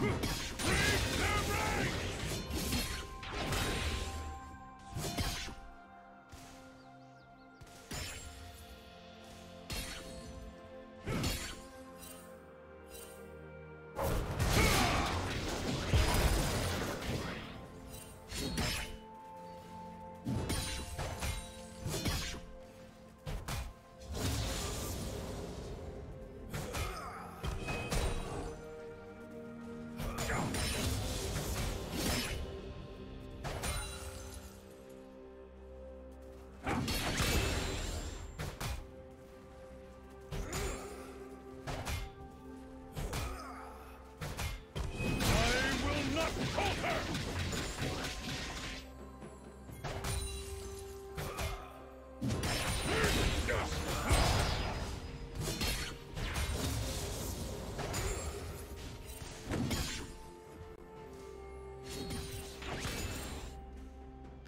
I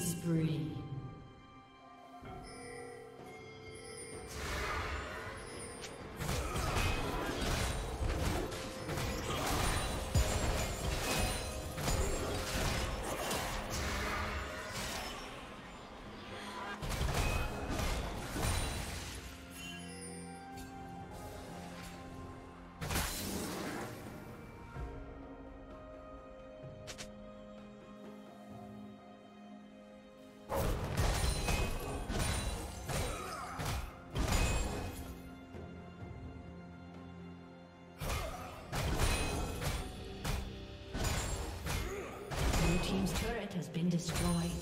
Spree. Been destroyed.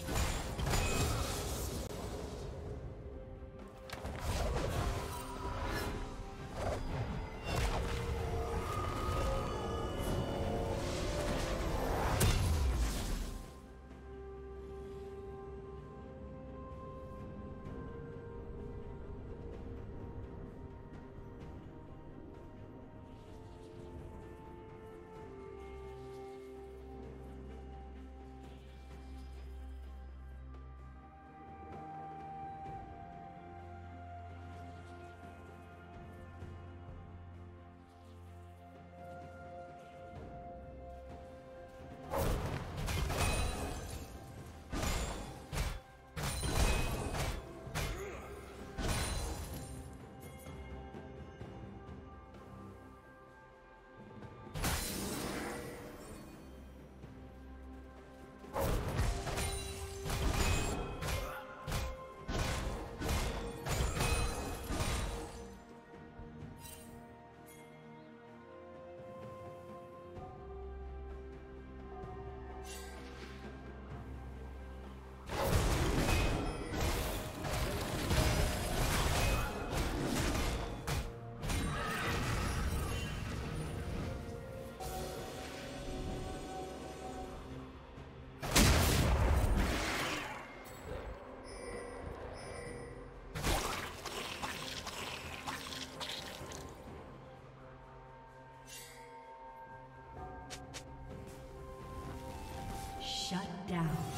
Down.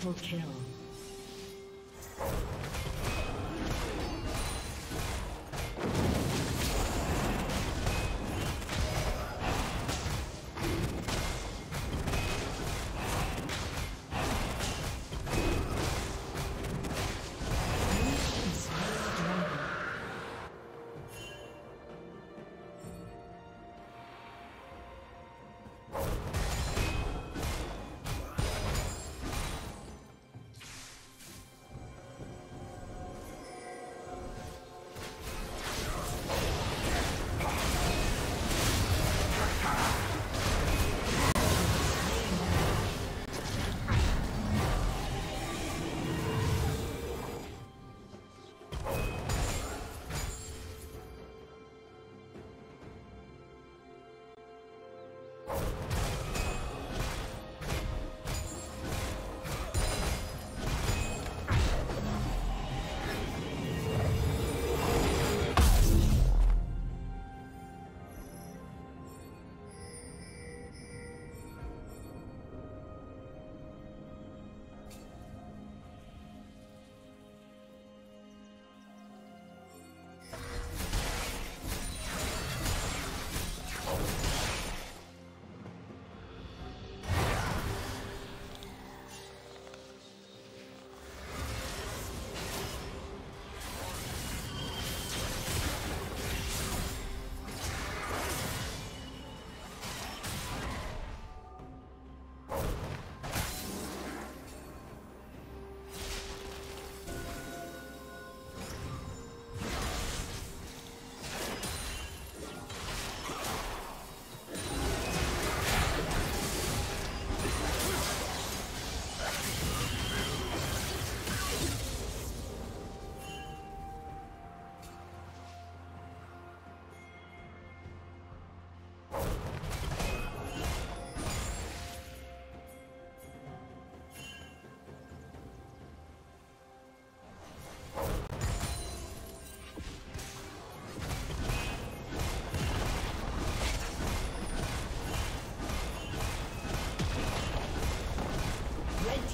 Triple kill.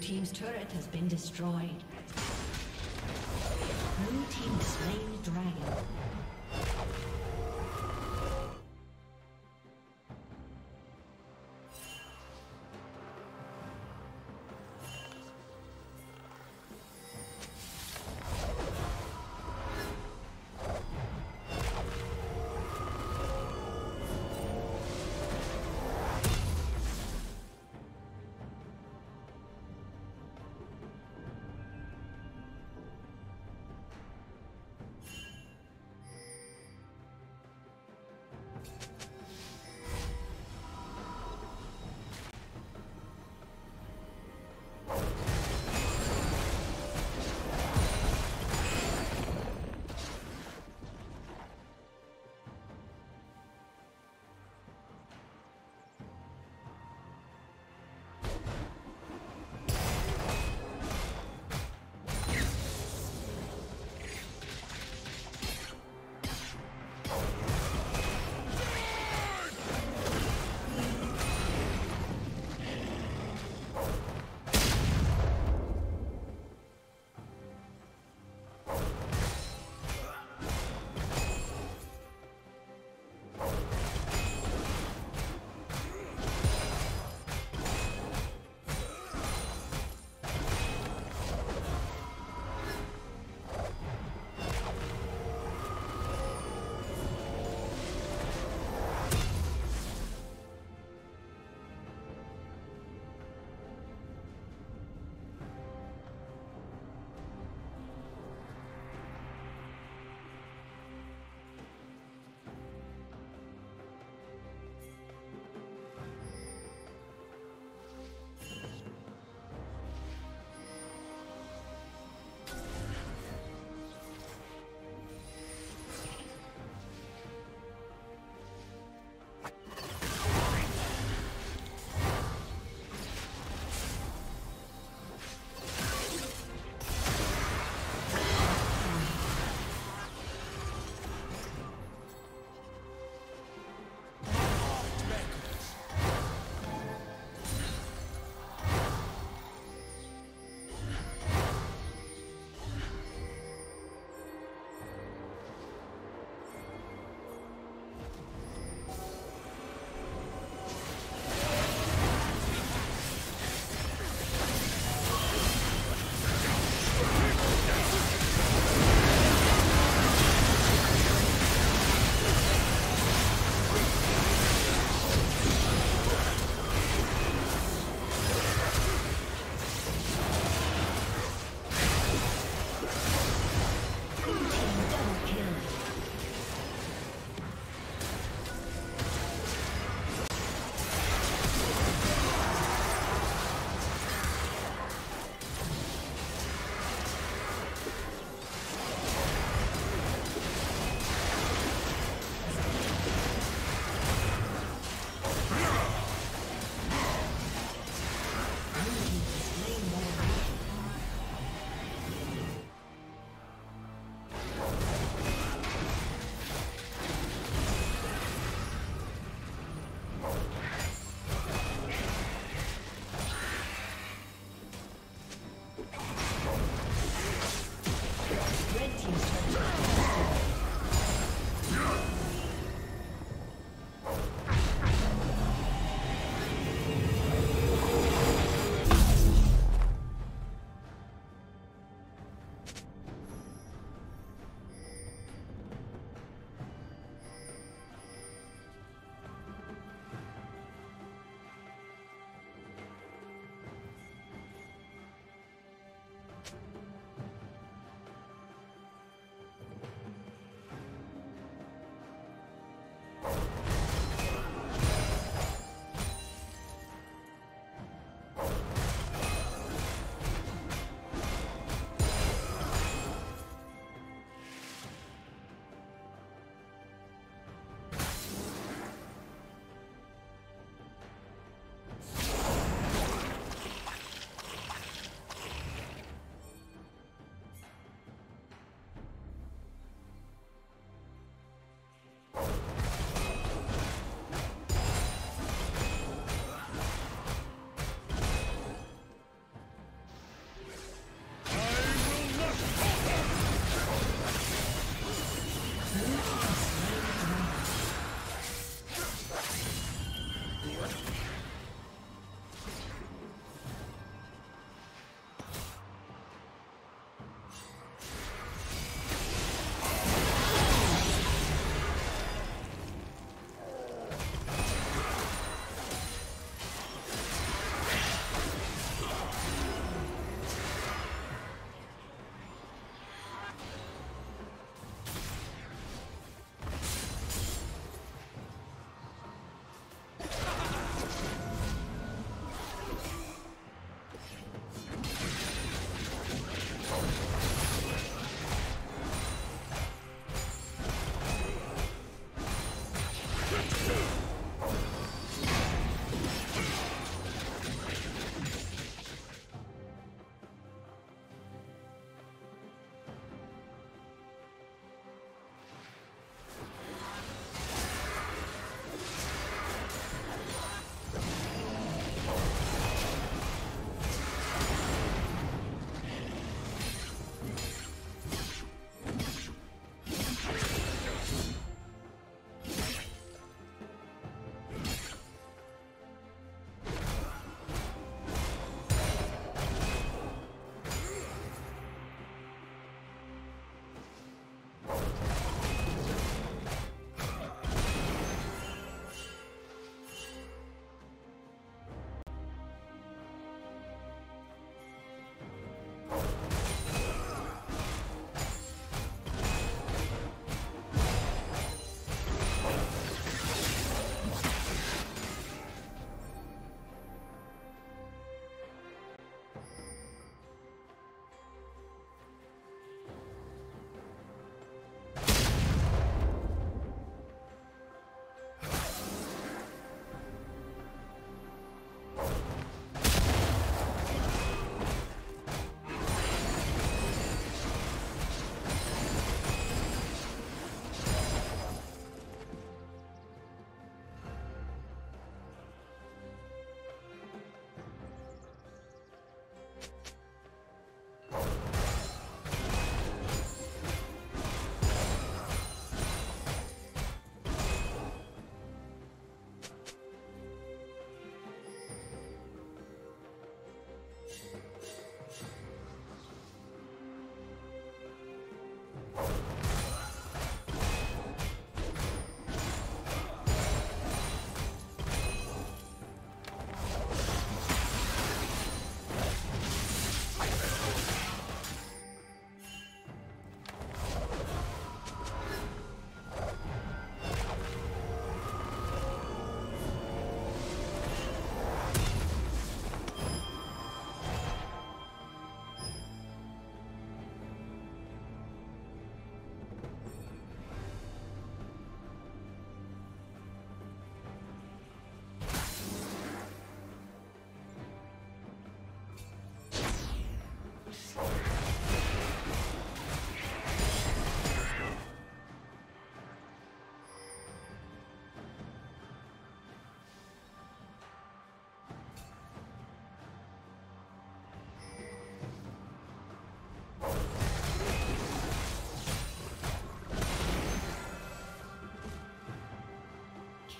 team's turret has been destroyed. Blue team slain dragon.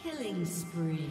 Killing spree.